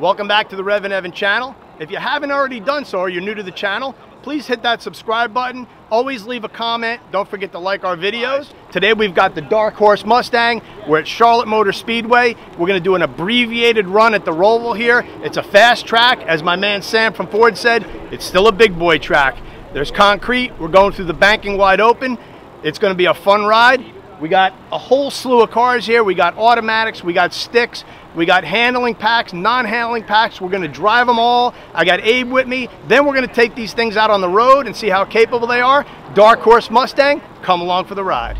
Welcome back to the REVan Evan channel. If you haven't already done so or you're new to the channel, please hit that subscribe button. Always leave a comment. Don't forget to like our videos. Today we've got the Dark Horse Mustang. We're at Charlotte Motor Speedway. We're gonna do an abbreviated run at the Roval here. It's a fast track. As my man Sam from Ford said, it's still a big boy track. There's concrete. We're going through the banking wide open. It's gonna be a fun ride. We got a whole slew of cars here. We got automatics, we got sticks, we got handling packs, non-handling packs. We're gonna drive them all. I got Abe with me. Then we're gonna take these things out on the road and see how capable they are. Dark Horse Mustang, come along for the ride.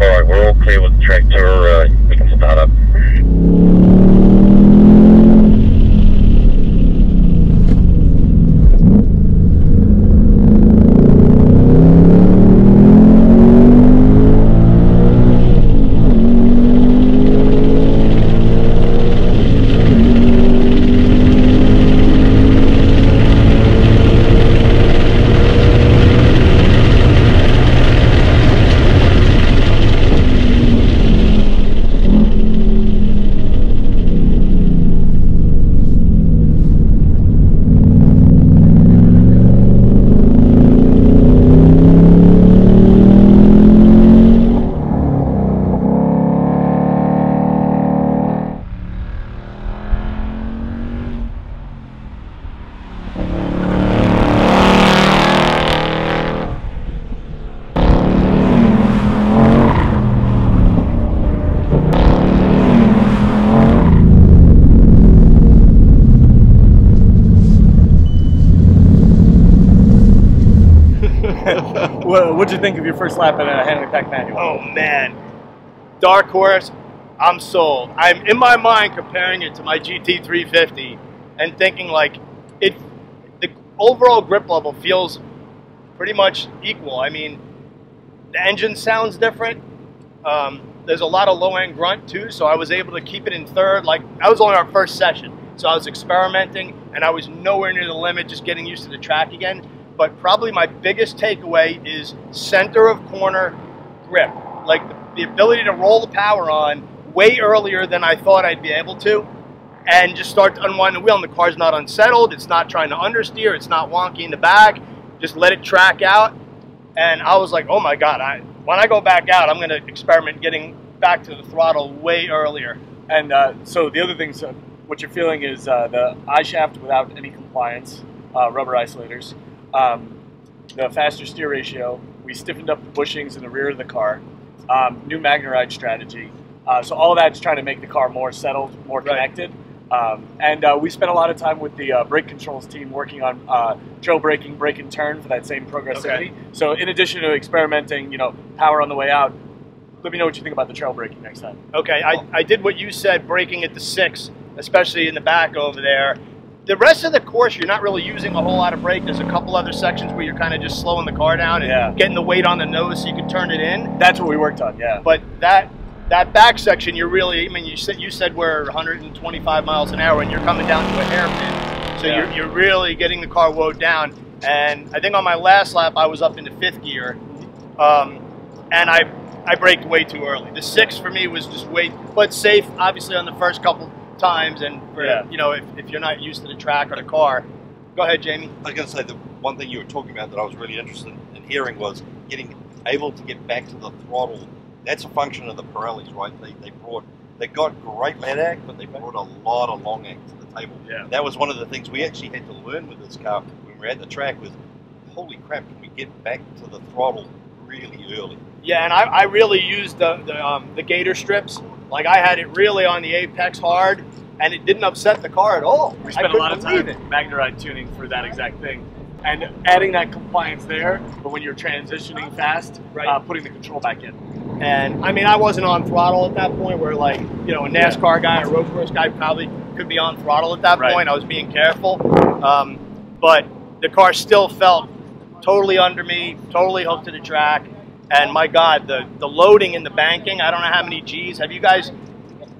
All right, we're all clear with the tractor. Uh, we can start up. What what'd you think of your first lap at a handling pack manual? Oh man, Dark Horse, I'm sold. I'm in my mind comparing it to my GT350 and thinking like it, the overall grip level feels pretty much equal. I mean, the engine sounds different. Um, there's a lot of low end grunt too, so I was able to keep it in third. Like that was only our first session, so I was experimenting and I was nowhere near the limit, just getting used to the track again. But probably my biggest takeaway is center of corner grip, like the, the ability to roll the power on way earlier than I thought I'd be able to, and just start to unwind the wheel. And the car's not unsettled. It's not trying to understeer. It's not wonky in the back. Just let it track out. And I was like, oh my god! I when I go back out, I'm going to experiment getting back to the throttle way earlier. And uh, so the other things, uh, what you're feeling is uh, the I-shaft without any compliance, uh, rubber isolators, um, the faster steer ratio. We stiffened up the bushings in the rear of the car. Um, new MagneRide strategy. Uh, so all of that's trying to make the car more settled, more Right. connected. Um, and uh, we spent a lot of time with the uh, brake controls team working on uh, trail braking, brake and turn for that same progressivity. So in addition to experimenting, you know, power on the way out, let me know what you think about the trail braking next time. Okay, I, I did what you said, braking at the six, especially in the back over there. The rest of the course, you're not really using a whole lot of brake. There's a couple other sections where you're kind of just slowing the car down and Yeah. getting the weight on the nose so you can turn it in. That's what we worked on, yeah. But that that back section, you're really, I mean, you said you said we're 125 miles an hour and you're coming down to a hairpin, so Yeah. you're you're really getting the car woed down. And I think on my last lap, I was up into fifth gear, um, and I I braked way too early. The six for me was just way, but safe, obviously on the first couple times, and for, Yeah. you know if, if you're not used to the track or the car. Go ahead, Jamie. I was going to say the one thing you were talking about that I was really interested in hearing was getting able to get back to the throttle. That's a function of the Pirellis, right? They, they brought they got great lat act, but they brought a lot of long act to the table. Yeah. That was one of the things we actually had to learn with this car when we were at the track was, holy crap, can we get back to the throttle really early? Yeah, and I, I really used the the, um, the gator strips. Like I had it really on the apex hard, and it didn't upset the car at all. We spent a lot of time it. MagneRide tuning for that exact thing. And adding that compliance there, but when you're transitioning fast, Right. uh, putting the control back in. And I mean, I wasn't on throttle at that point. Where like you know, a NASCAR guy, a road course guy, probably could be on throttle at that Right. point. I was being careful, um, but the car still felt totally under me, totally hooked to the track. And my God, the the loading in the banking. I don't know how many G's. Have you guys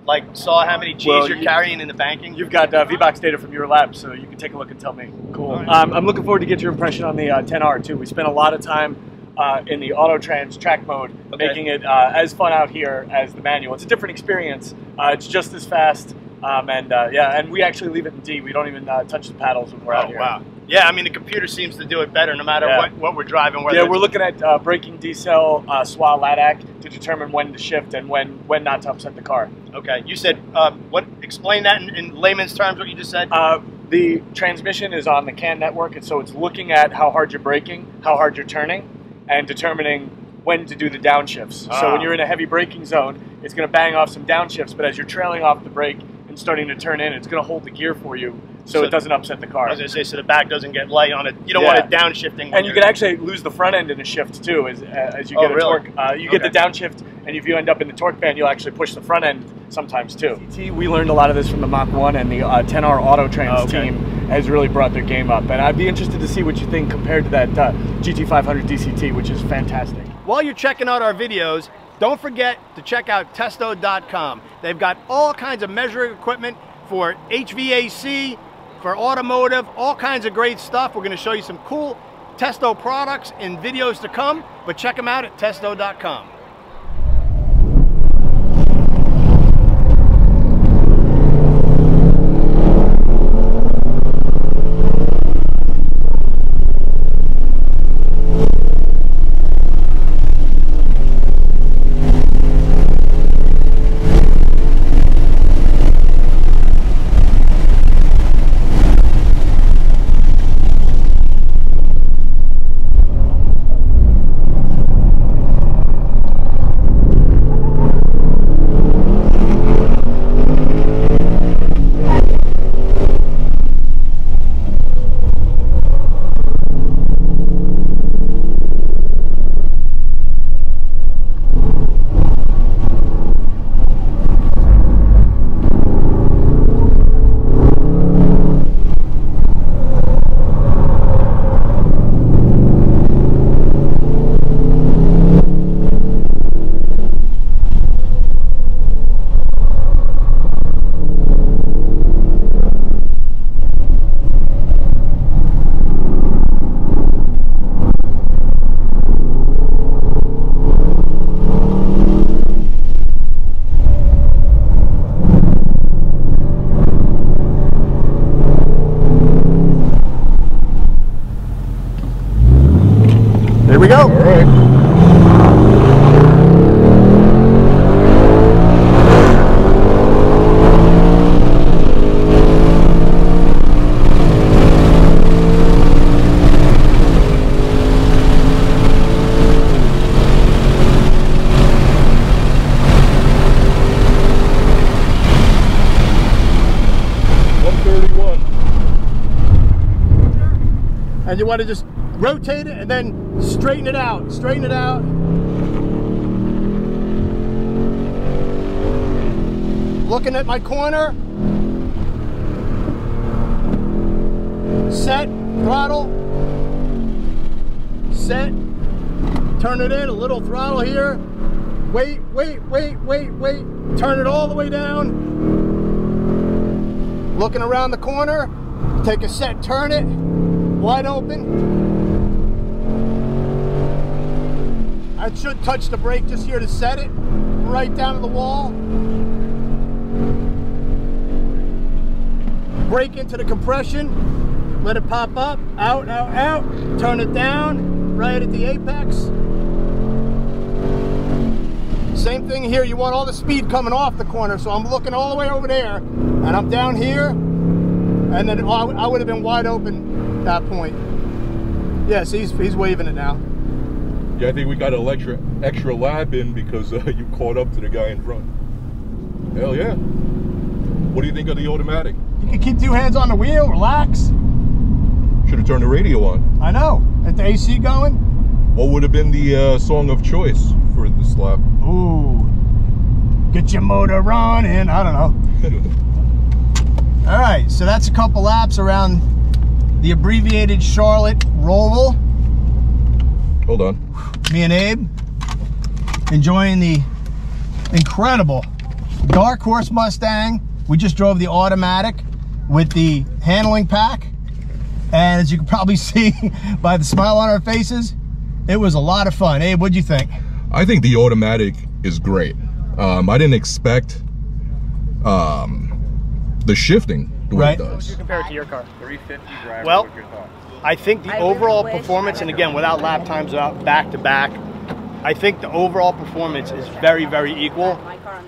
like saw how many G's Well, you're you- carrying in the banking? You've got uh, V-Box data from your lab, so you can take a look and tell me. Cool. Right. Um, I'm looking forward to get your impression on the uh, 10R too. We spent a lot of time uh, in the auto trans track mode, Okay. making it uh, as fun out here as the manual. It's a different experience. Uh, it's just as fast. Um, and uh, yeah, and we actually leave it in D. We don't even uh, touch the paddles when we're out Oh, here. wow. Yeah, I mean, the computer seems to do it better no matter Yeah. what, what we're driving. Whether Yeah, we're looking at uh, braking decel, uh, SWA, LADAC to determine when to shift and when when not to upset the car. Okay, you said, uh, what? explain that in, in layman's terms, what you just said? Uh, the transmission is on the CAN network, and so it's looking at how hard you're braking, how hard you're turning, and determining when to do the downshifts. So Ah. when you're in a heavy braking zone, it's going to bang off some downshifts, but as you're trailing off the brake and starting to turn in, it's going to hold the gear for you so, So- it doesn't upset the car. as I was going to say, so the back doesn't get light on it. You don't Yeah. want it downshifting. And you can actually lose the front end in a shift too, as, as you Oh, get a really? torque. Uh, you get the downshift, and if you end up in the torque band, you'll actually push the front end sometimes too. We learned a lot of this from the Mach 1, and the uh, 10R Auto Trans Oh, okay. team has really brought their game up. And I'd be interested to see what you think compared to that uh, GT500 DCT, which is fantastic. While you're checking out our videos, don't forget to check out testo.com. They've got all kinds of measuring equipment for HVAC, for automotive, all kinds of great stuff. We're going to show you some cool Testo products in videos to come, but check them out at testo.com. There we go. and you want to just rotate it and then straighten it out. Straighten it out. Looking at my corner. Set, throttle. Set. Turn it in, a little throttle here. Wait, wait, wait, wait, wait. Turn it all the way down. Looking around the corner. Take a set, turn it wide open. I should touch the brake just here to set it, right down to the wall. Brake into the compression, let it pop up, out, out, out, turn it down, right at the apex. Same thing here, you want all the speed coming off the corner, so I'm looking all the way over there, and I'm down here, and then I I would have been wide open at that point. Yes, he's he's waving it now. Yeah, I think we got an extra extra lap in because uh, you caught up to the guy in front. Hell yeah. What do you think of the automatic? You can keep two hands on the wheel, relax. Should have turned the radio on. I know. At the AC going. What would have been the uh, song of choice for this lap? Ooh. Get your motor running. I don't know. All right, so that's a couple laps around the abbreviated Charlotte Roval. Hold on. Me and Abe enjoying the incredible Dark Horse Mustang. We just drove the automatic with the handling pack. And as you can probably see by the smile on our faces, it was a lot of fun. Abe, what'd you think? I think the automatic is great. Um, I didn't expect um, the shifting the way Right. it Would you compare it to your car? 350 driver. Well- what are your thoughts? I think the I overall really performance, and again, without lap times out back to back, I think the overall performance is very, very equal.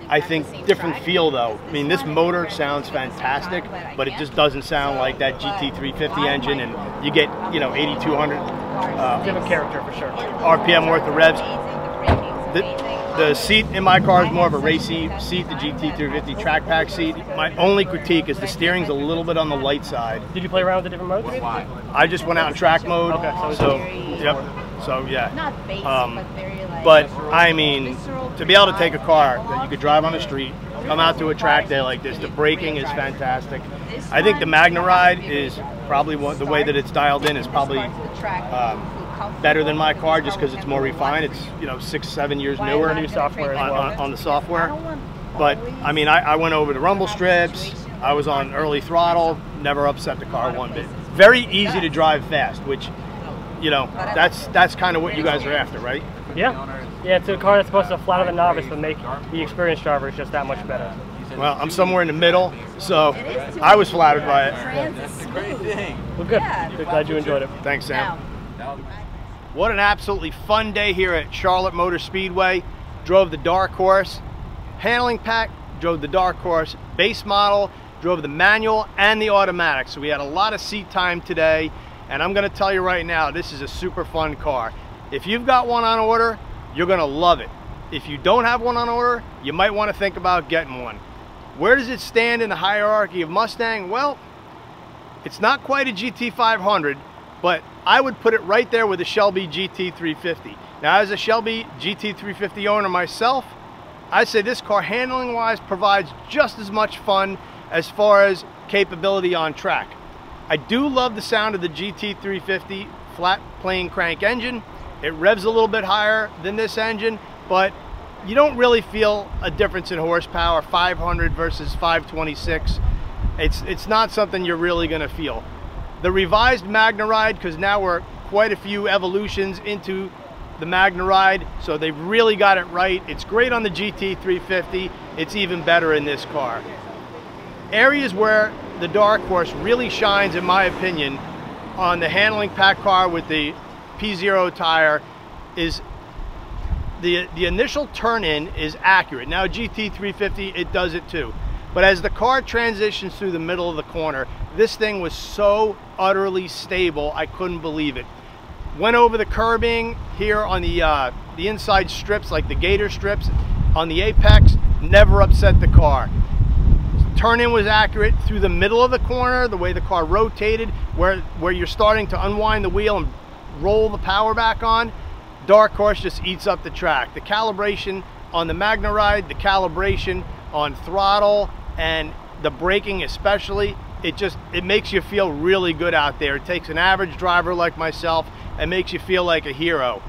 I think different feel though. I mean, this motor sounds fantastic, but it just doesn't sound like that GT350 engine, and you get you know 8,200 uh, Different character for sure. RPM worth of revs. The, the seat in my car is more of a racy seat, the GT350 track pack seat. My only critique is the steering's a little bit on the light side. Did you play around with the different modes? Why? I just went out in track mode, Okay, so so yep, so yeah. Not basic, Um, but very like. But I mean, to be able to take a car that you could drive on the street, come out to a track day like this, the braking is fantastic. I think the MagneRide is probably one, the way that it's dialed in is probably um, better than my car just because it's more refined. It's you know six, seven years newer New software on, on, on the software. But I mean, I, I went over the rumble strips. I was on early throttle. Never upset the car one bit. Very easy to drive fast, which you know that's that's kind of what you guys are after, right? Yeah. Yeah, it's a car that's supposed to flatter the novice, but make the experienced driver just that much better. Well, I'm somewhere in the middle, so I was flattered by it. Well, good. Good. Glad you enjoyed it. Thanks, Sam. What an absolutely fun day here at Charlotte Motor Speedway. Drove the Dark Horse handling pack, drove the Dark Horse base model, drove the manual and the automatic. So we had a lot of seat time today. And I'm gonna tell you right now, this is a super fun car. If you've got one on order, you're gonna love it. If you don't have one on order, you might wanna think about getting one. Where does it stand in the hierarchy of Mustang? Well, it's not quite a GT500, but I would put it right there with a Shelby GT350. Now, as a Shelby GT350 owner myself, I'd say this car handling wise provides just as much fun as far as capability on track. I do love the sound of the GT350 flat plane crank engine. It revs a little bit higher than this engine, but you don't really feel a difference in horsepower, 500 versus 526. It's, it's not something you're really gonna feel. The revised MagneRide, because now we're quite a few evolutions into the MagneRide, so they've really got it right. It's great on the GT350. It's even better in this car. Areas where the Dark Horse really shines, in my opinion, on the handling pack car with the P Zero tire is the, the initial turn in is accurate. Now GT350, it does it too. But as the car transitions through the middle of the corner, this thing was so utterly stable, I couldn't believe it. Went over the curbing here on the, uh, the inside strips, like the gator strips, on the apex, never upset the car. Turn in was accurate through the middle of the corner, the way the car rotated, where, where you're starting to unwind the wheel and roll the power back on. Dark Horse just eats up the track. The calibration on the MagneRide, the calibration on throttle, and the braking especially, it just it makes you feel really good out there. It takes an average driver like myself and makes you feel like a hero.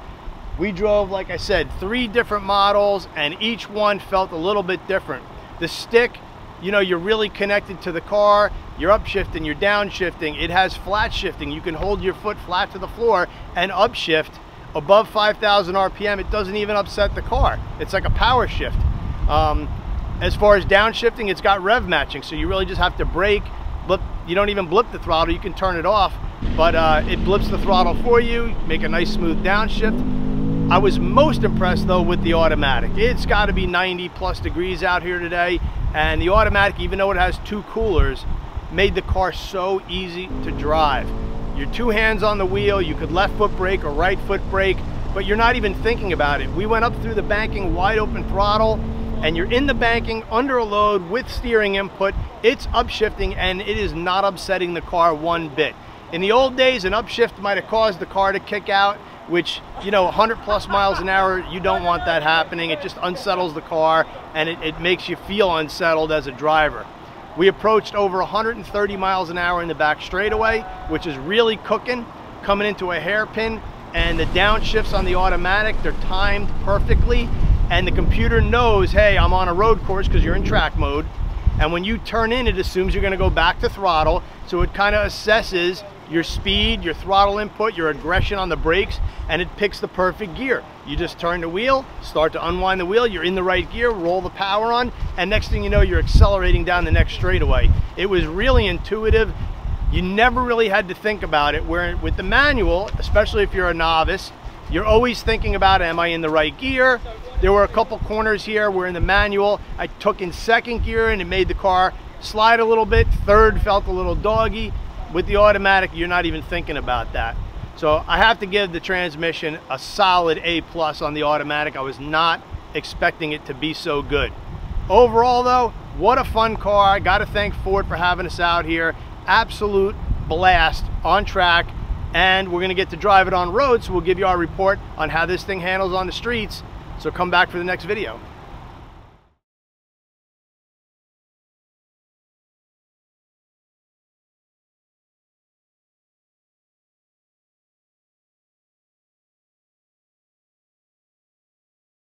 We drove, like I said, three different models and each one felt a little bit different. The stick, you know, you're really connected to the car. You're upshifting, you're downshifting. It has flat shifting. You can hold your foot flat to the floor and upshift above 5,000 RPM. It doesn't even upset the car. It's like a power shift. Um, as far as downshifting, it's got rev matching, so you really just have to brake. Blip, you don't even blip the throttle, you can turn it off, but uh, it blips the throttle for you, make a nice smooth downshift. I was most impressed though with the automatic. It's got to be 90 plus degrees out here today, and the automatic, even though it has two coolers, made the car so easy to drive. Your two hands on the wheel, you could left foot brake or right foot brake, but you're not even thinking about it. We went up through the banking wide open throttle, and you're in the banking under a load with steering input, it's upshifting and it is not upsetting the car one bit. In the old days, an upshift might have caused the car to kick out, which, you know, 100 plus miles an hour, you don't want that happening. It just unsettles the car and it, it makes you feel unsettled as a driver. We approached over 130 miles an hour in the back straightaway, which is really cooking, coming into a hairpin, and the downshifts on the automatic, they're timed perfectly, and the computer knows, hey, I'm on a road course because you're in track mode, and when you turn in, it assumes you're gonna go back to throttle, so it kind of assesses your speed, your throttle input, your aggression on the brakes, and it picks the perfect gear. You just turn the wheel, start to unwind the wheel, you're in the right gear, roll the power on, and next thing you know, you're accelerating down the next straightaway. It was really intuitive. You never really had to think about it, where with the manual, especially if you're a novice, you're always thinking about, am I in the right gear? There were a couple corners here where in the manual, I took in second gear and it made the car slide a little bit. Third felt a little doggy. With the automatic, you're not even thinking about that. So I have to give the transmission a solid A plus on the automatic. I was not expecting it to be so good. Overall though, what a fun car. I gotta thank Ford for having us out here. Absolute blast on track. And we're gonna get to drive it on road, so we'll give you our report on how this thing handles on the streets. So come back for the next video.